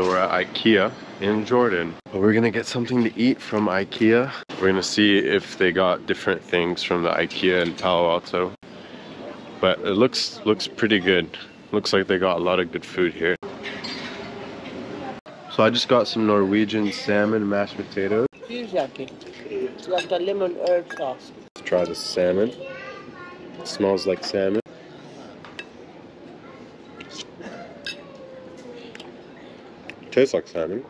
So we're at IKEA in Jordan. We're gonna get something to eat from IKEA. We're gonna see if they got different things from the IKEA in Palo Alto. But it looks looks pretty good. Looks like they got a lot of good food here. So I just got some Norwegian salmon mashed potatoes. Fusaki. It's like a lemon herb sauce. Let's try the salmon. It smells like salmon. Tastes like salmon.